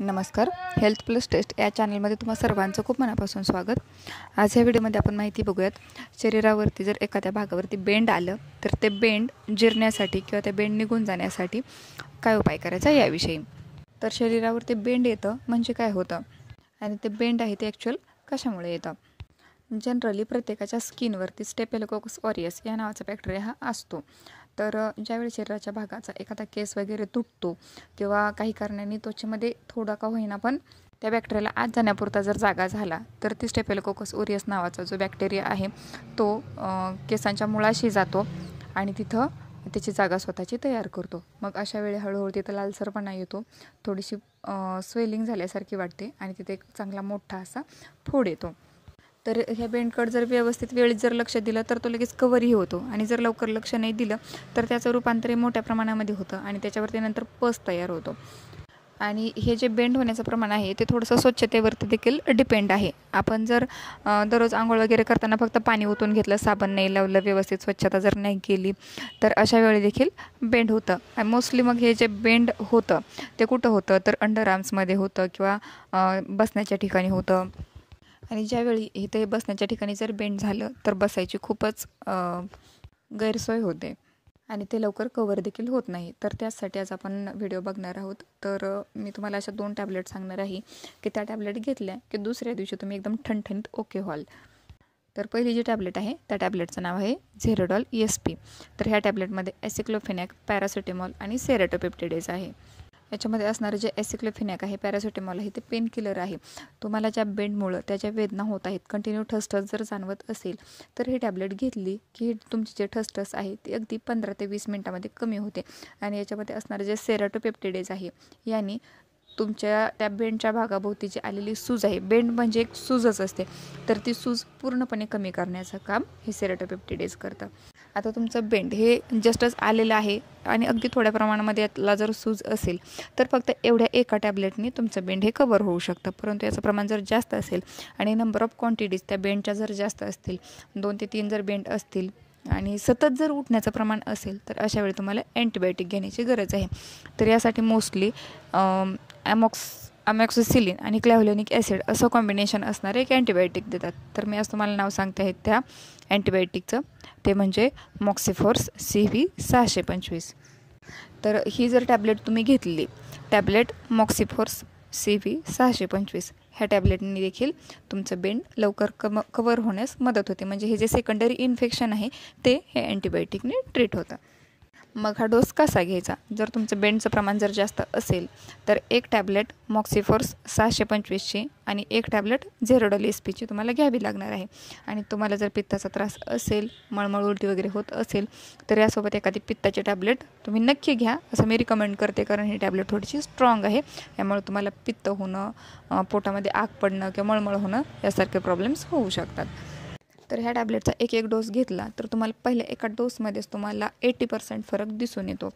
नमस्कार. Health plus taste या चॅनलमध्ये तुम्हा सर्वांचं खूप मनापासून स्वागत. आज या व्हिडिओमध्ये आपण माहिती बघूयात शरीरावरती जर एखाद्या भागावरती बेंड आलं तर ते बेंड जिरण्यासाठी किंवा ते बेंड निघून जाण्यासाठी काय उपाय करायचा याविषयी. तर शरीरावरती बेंड येतं म्हणजे काय होतं? आणि ते बेंड आहे ते ॲक्च्युअल कशामुळे येतं? जनरली प्रत्येकाच्या स्किनवरती स्टेपेलोकोकस ऑरियस या नावाचा बॅक्टेरिया हा असतो. तर ज्यावेळी शरीराच्या भागाचा एखादा केस वगैरे तुटतो किंवा काही कारणाने त्वचेमध्ये थोडा का होईना पण त्या बॅक्टेरियाला आत जाण्यापुरता जर जागा झाला तर ती स्टेपेलकोकस ओरियस नावाचा जो बॅक्टेरिया आहे तो केसांच्या मुळाशी जातो आणि तिथं त्याची जागा स्वतःची तयार करतो. मग अशा वेळी हळूहळू तिथं लालसरपणा येतो थोडीशी स्वेलिंग झाल्यासारखी वाटते आणि तिथे एक चांगला मोठा असा फोड येतो. तर ह्या बेंडकड जर व्यवस्थित वेळेत जर लक्ष दिलं तर तो लगेच कवरही होतो. आणि जर लवकर लक्ष नाही दिलं तर त्याचं रूपांतर मोठ्या प्रमाणामध्ये होतं आणि त्याच्यावरती नंतर पस तयार होतो. आणि हे जे बेंड होण्याचं प्रमाण आहे ते थोडंसं स्वच्छतेवरती देखील डिपेंड आहे. आपण जर दररोज आंघोळ वगैरे करताना फक्त पाणी ओतून घेतलं साबण नाही लावलं व्यवस्थित स्वच्छता जर नाही केली तर अशा वेळी देखील बेंड होतं. मोस्टली मग हे जे बेंड होतं ते कुठं होतं? तर अंडर आर्म्समध्ये होतं किंवा बसण्याच्या ठिकाणी होतं. आणि ज्यावेळी इथे बसण्याच्या ठिकाणी जर बेंड झालं तर बसायची खूपच गैरसोय होते. आणि ते लवकर कवर देखील होत नाही. तर त्यासाठी आज आपण व्हिडिओ बघणार आहोत. तर मी तुम्हाला अशा दोन टॅबलेट सांगणार आहे की त्या टॅबलेट घेतल्या की दुसऱ्या दिवशी तुम्ही एकदम ठणठणीत ओके व्हाल. तर पहिली जी टॅबलेट आहे त्या टॅबलेटचं नाव आहे झेरोडॉल एस पी तर ह्या टॅबलेटमध्ये ॲसिक्लोफेनॅक पॅरासिटेमॉल आणि सेरेटोपेप्टिडेज आहे. याच्यामध्ये असणारं जे ॲसिक्लोफिनॅक आहे पॅरासिटेमॉल आहे ते पेन किलर आहे. तुम्हाला ज्या बेंडमुळं त्याच्या वेदना होत आहेत कंटिन्यू ठसठस जर जाणवत असेल तर ही टॅबलेट घेतली की तुमची जे ठसठस आहे ती अगदी पंधरा ते वीस मिनटामध्ये कमी होते. आणि याच्यामध्ये असणारे जे सेराटोपेप्टिडेज आहे यांनी तुमच्या त्या बेंडच्या भागाभोवती जी आलेली सूज आहे बेंड म्हणजे एक सूजच असते तर ती सूज पूर्णपणे कमी करण्याचं काम हे सेराटोपेप्टिडेज करतं. आता तुमचं बेंड हे जस्टच आलेलं आहे आणि अगदी थोड्या प्रमाणामध्ये यातला जर सूज असेल तर फक्त एवढ्या एका टॅबलेटने तुमचं बेंड हे कवर होऊ शकतं. परंतु याचं प्रमाण जर जास्त असेल आणि नंबर ऑफ क्वांटिटीज त्या बेंडच्या जर जास्त असतील दोन ते तीन जर बेंड असतील आणि सतत जर उठण्याचं प्रमाण असेल तर अशा वेळी तुम्हाला अँटीबायोटिक घेण्याची गरज आहे. तर यासाठी मोस्टली ॲमॉक्स अमॅक्सोसिलिन आणि क्लॅव्हलोनिक ॲसिड असं कॉम्बिनेशन असणारे एक अँटीबायोटिक देतात. तर मी आज तुम्हाला नाव सांगते आहेत त्या अँटीबायोटिकचं ते म्हणजे मॉक्सिफोर्स सी व्ही सहाशे पंचवीस. तर ही जर टॅबलेट तुम्ही घेतली टॅबलेट मॉक्सिफोर्स सी व्ही सहाशे पंचवीस. ह्या टॅबलेटनी देखील तुमचं बेंड लवकर कम कवर होण्यास मदत होते. म्हणजे हे जे सेकंडरी इन्फेक्शन आहे ते हे अँटीबायोटिकने ट्रीट होतं. मग हा डोस कसा घ्यायचा? जर तुमचं बेंडचं प्रमाण जर जास्त असेल तर एक टॅबलेट मॉक्सिफोर्स सहाशे पंचवीसची आणि एक टॅबलेट झेरोडल एस पीची तुम्हाला घ्यावी लागणार आहे. आणि तुम्हाला जर पित्ताचा त्रास असेल मळमळ उलटी वगैरे होत असेल तर यासोबत एखादी पित्ताची टॅबलेट तुम्ही नक्की घ्या. असं मी रिकमेंड करते कारण ही टॅबलेट थोडीशी स्ट्रॉंग आहे. यामुळे तुम्हाला पित्त होणं पोटामध्ये आग पडणं किंवा मळमळ होणं यासारखे प्रॉब्लेम्स होऊ शकतात. तर ह्या टॅबलेटचा एक एक डोस घेतला तर तुम्हाला पहिल्या एका डोसमध्येच तुम्हाला एटी पर्सेंट फरक दिसून येतो.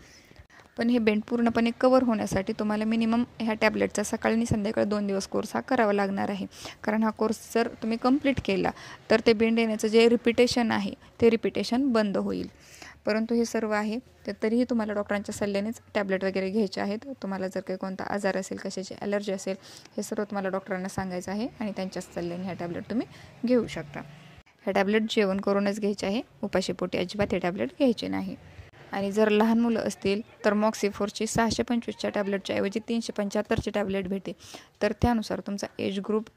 पण हे बेंड पूर्णपणे कवर होण्यासाठी तुम्हाला मिनिमम ह्या टॅबलेटचा सकाळी आणि संध्याकाळी दोन दिवस कोर्स हा करावा लागणार आहे. कारण हा कोर्स जर तुम्ही कंप्लीट केला तर ते बेंड येण्याचं जे रिपिटेशन आहे ते रिपिटेशन बंद होईल. परंतु हे सर्व आहे तर तरीही तुम्हाला डॉक्टरांच्या सल्ल्यानेच टॅबलेट वगैरे घ्यायचे आहेत. तुम्हाला जर काही कोणता आजार असेल कशाची ॲलर्जी असेल हे सर्व तुम्हाला डॉक्टरांना सांगायचं आहे आणि त्यांच्या सल्ल्याने ह्या टॅबलेट तुम्ही घेऊ शकता. ह्या टॅबलेट जेवण करूनच घ्यायचे आहे. उपाशीपोटी अजिबात हे टॅबलेट घ्यायचे नाही. आणि जर लहान मुलं असतील तर मॉक्सिफोरची सहाशे पंचवीसच्या टॅबलेटच्या ऐवजी तीनशे पंच्याहत्तरची टॅबलेट भेटे तर त्यानुसार तुमचा एज ग्रुप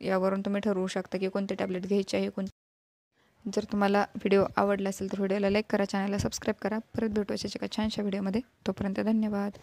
यावरून तुम्ही ठरवू शकता की कोणते टॅबलेट घ्यायचे आहे कोण जर तुम्हाला व्हिडिओ आवडला असेल तर व्हिडिओला लाईक करा चॅनलला सबस्क्राईब करा. परत भेटू अशाच एका छानशा व्हिडिओमध्ये. तोपर्यंत धन्यवाद.